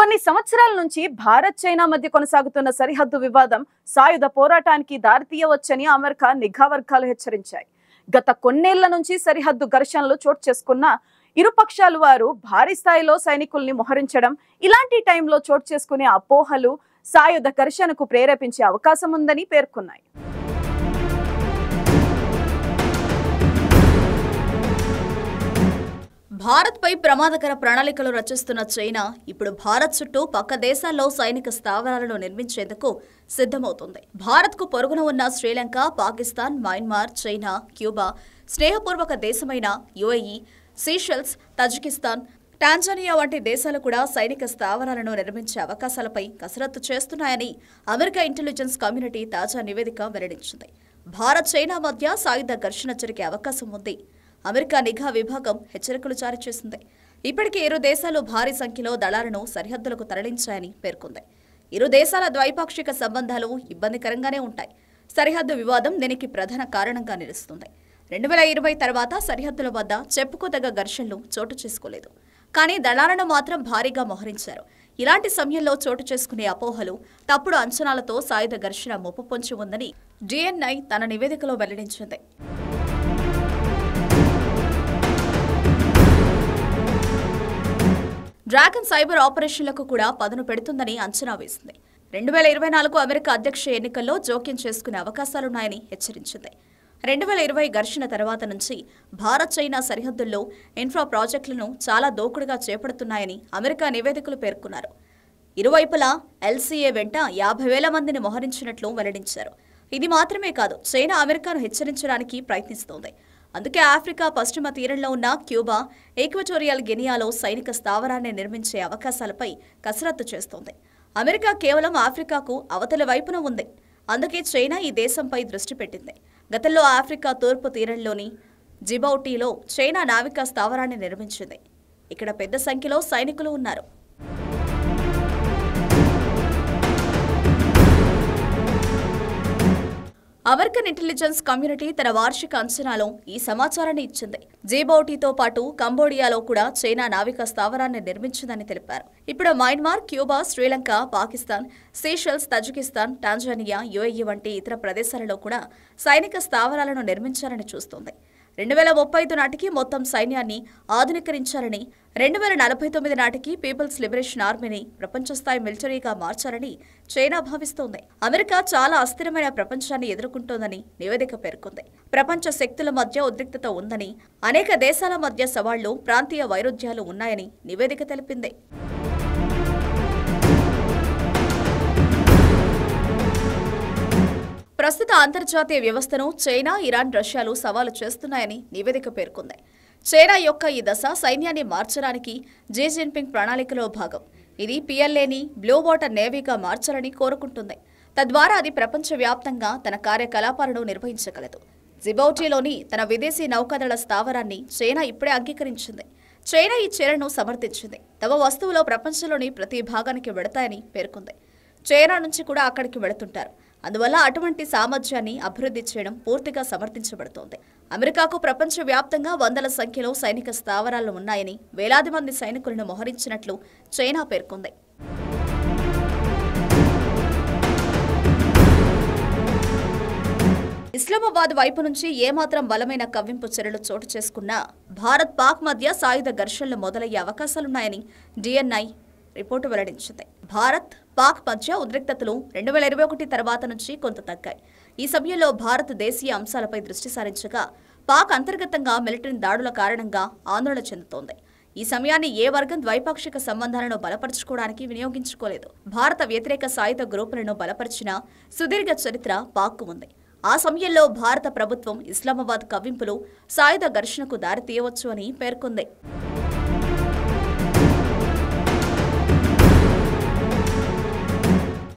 కొన్ని సంవత్సరాల నుంచి భారత్ చైనా మధ్య కొనసాగుతున్న సరిహద్దు వివాదం సాయుధ పోరాటానికి దారితీయవచ్చని అమెరికా నిఘా వర్గాలు హెచ్చరించాయి. గత కొన్నేళ్ళ నుంచి సరిహద్దు ఘర్షణలు చోటు చేసుకున్న ఇరుపక్షాలు వారు భారీ స్థాయిలో సైనికుల్ని మోహరించడం ఇలాంటి టైంలో చోటు చేసుకునే అపోహలు సాయుధ ఘర్షణకు ప్రేరేపించే అవకాశం ఉందని పేర్కొన్నాయి. భారత్పై ప్రమాదకర ప్రణాళికలు రచిస్తున్న చైనా ఇప్పుడు భారత్ చుట్టూ పక్క దేశాల్లో సైనిక స్థావరాలను నిర్మించేందుకు సిద్ధమవుతుంది. భారత్కు పొరుగున ఉన్న Sri Lanka Pakistan Myanmar China Cuba స్నేహపూర్వక దేశమైన యుఏఈ సీషెల్స్ తజికిస్తాన్ టాంజానియా వంటి దేశాలు కూడా సైనిక స్థావరాలను నిర్మించే అవకాశాలపై కసరత్తు చేస్తున్నాయని అమెరికా ఇంటెలిజెన్స్ కమ్యూనిటీ తాజా నివేదిక వెల్లడించింది. భారత్ చైనా మధ్య సాయుధ ఘర్షణ జరిగే అవకాశం ఉంది. అమెరికా నిఘా విభాగం హెచ్చరికలు జారీ చేసింది. ఇప్పటికే ఇరు దేశాలు భారీ సంఖ్యలో దళాలను సరిహద్దులకు తరలించాయని పేర్కొంది. ఇరు దేశాల ద్వైపాక్షిక సంబంధాలు ఇబ్బందికరంగానే ఉంటాయి. సరిహద్దు వివాదం దీనికి ప్రధాన కారణంగా నిలుస్తుంది. రెండు వేల ఇరవై తర్వాత సరిహద్దుల వద్ద చెప్పుకోదగ్గ ఘర్షణలు చోటు చేసుకోలేదు. కానీ దళాలను మాత్రం భారీగా మోహరించారు. ఇలాంటి సమయంలో చోటు చేసుకునే అపోహలు తప్పుడు అంచనాలతో సాయుధ ఘర్షణ ముప్పు పొంచి ఉందని డిఎన్ఐ తన నివేదికలో వెల్లడించింది. డ్రాగన్ సైబర్ ఆపరేషన్లకు కూడా పదును పెడుతుందని అంచనా వేసింది. రెండు వేల ఇరవై నాలుగు అమెరికా అధ్యక్ష ఎన్నికల్లో జోక్యం చేసుకునే అవకాశాలున్నాయని హెచ్చరించింది. రెండు వేల ఇరవై ఘర్షణ తర్వాత నుంచి భారత్ చైనా సరిహద్దుల్లో ఇన్ఫ్రా ప్రాజెక్టులను చాలా దోకుడుగా చేపడుతున్నాయని అమెరికా నివేదికలు పేర్కొన్నారు. ఇరువైపులా ఎల్సీఏ వెంట యాభై వేల మందిని మోహరించినట్లు వెల్లడించారు. ఇది మాత్రమే కాదు చైనా అమెరికాను హెచ్చరించడానికి ప్రయత్నిస్తోంది. అందుకే ఆఫ్రికా పశ్చిమ తీరంలో ఉన్న క్యూబా ఈక్వటోరియల్ గినియాలో సైనిక స్థావరాన్ని నిర్మించే అవకాశాలపై కసరత్తు చేస్తోంది. అమెరికా కేవలం ఆఫ్రికాకు అవతల వైపున ఉంది. అందుకే చైనా ఈ దేశంపై దృష్టి పెట్టింది. గతంలో ఆఫ్రికా తూర్పు తీరంలోని జిబౌటీలో చైనా నావికా స్థావరాన్ని నిర్మించింది. ఇక్కడ పెద్ద సంఖ్యలో సైనికులు ఉన్నారు. అమెరికన్ ఇంటెలిజెన్స్ కమ్యూనిటీ తన వార్షిక అంచనాలో ఈ సమాచారాన్ని ఇచ్చింది. జీబౌటీతో పాటు కంబోడియాలో కూడా చైనా నావికా స్థావరాన్ని నిర్మించిందని తెలిపారు. ఇప్పుడు Myanmar Cuba Sri Lanka Pakistan Seychelles Tajikistan Tanzania UAE వంటి ఇతర ప్రదేశాలలో కూడా సైనిక స్థావరాలను నిర్మించాలని చూస్తోంది. రెండు వేల ముప్పై ఐదు నాటికి మొత్తం సైన్యాన్ని ఆధునీకరించాలని రెండు వేల నలభై తొమ్మిది నాటికి పీపుల్స్ లిబరేషన్ ఆర్మీని ప్రపంచస్థాయి మిలిటరీగా మార్చాలని చైనా భావిస్తోంది. అమెరికా చాలా అస్థిరమైన ప్రపంచాన్ని ఎదుర్కొంటోందని నివేదిక పేర్కొంది. ప్రపంచ శక్తుల మధ్య ఉద్రిక్తత ఉందని అనేక దేశాల మధ్య సవాళ్ళు ప్రాంతీయ వైరుధ్యాలు ఉన్నాయని నివేదిక తెలిపింది. ప్రస్తుత అంతర్జాతీయ వ్యవస్థను చైనా ఇరాన్ రష్యాలు సవాలు చేస్తున్నాయని నివేదిక పేర్కొంది. చైనా యొక్క ఈ దశ సైన్యాన్ని మార్చడానికి జీ జిన్పింగ్ ప్రణాళికలో భాగం. ఇది పిఎల్ఏని బ్లూ వాటర్ నేవీగా మార్చాలని కోరుకుంటుంది. తద్వారా అది ప్రపంచవ్యాప్తంగా తన కార్యకలాపాలను నిర్వహించగలదు. జిబౌటీలోని తన విదేశీ నౌకాదళ స్థావరాన్ని చైనా ఇప్పుడే అంగీకరించింది. చైనా ఈ చీరను సమర్థించింది. తమ వస్తువులో ప్రపంచంలోని ప్రతి భాగానికి వెడతాయని పేర్కొంది. చైనా నుంచి కూడా అక్కడికి వెళుతుంటారు. అందువల్ల అటువంటి సామర్థ్యాన్ని అభివృద్ధి చేయడం పూర్తిగా సమర్థించబడుతోంది. అమెరికాకు ప్రపంచవ్యాప్తంగా వందల సంఖ్యలో సైనిక స్థావరాలు ఉన్నాయని వేలాది మంది సైనికులను మోహరించినట్లు చైనా పేర్కొంది. ఇస్లామాబాద్ వైపు నుంచి ఏమాత్రం బలమైన కవ్వింపు చర్యలు చోటు చేసుకున్నా భారత్ పాక్ మధ్య సాయుధ ఘర్షణలు మొదలయ్యే అవకాశాలున్నాయని డిఎన్ఐ రిపోర్టు వెల్లడించింది. భారత్ పాక్ మధ్య ఉద్రిక్తతలు రెండు వేల ఇరవై ఒకటి తర్వాత నుంచి కొంత తగ్గాయి. ఈ సమయంలో భారత్ దేశీయ అంశాలపై దృష్టి సారించగా పాక్ అంతర్గతంగా మిలిటరీ దాడుల కారణంగా ఆందోళన చెందుతోంది. ఈ సమయాన్ని ఏ వర్గం ద్వైపాక్షిక సంబంధాలను బలపరుచుకోవడానికి వినియోగించుకోలేదు. భారత వ్యతిరేక సాయుధ గ్రూపులను బలపరిచిన సుదీర్ఘ చరిత్ర పాక్కు ఉంది. ఆ సమయంలో భారత ప్రభుత్వం ఇస్లామాబాద్ కవ్వింపులు సాయుధ ఘర్షణకు దారితీయవచ్చు అని పేర్కొంది.